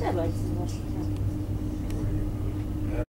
这边几个